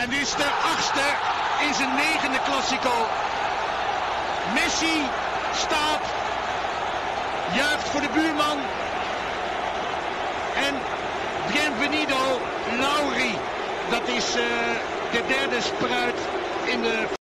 En dit is de achtste in zijn negende klassico. Messi staat, juicht voor de buurman. En Bienvenido Lauri, dat is uh, de derde spruit in de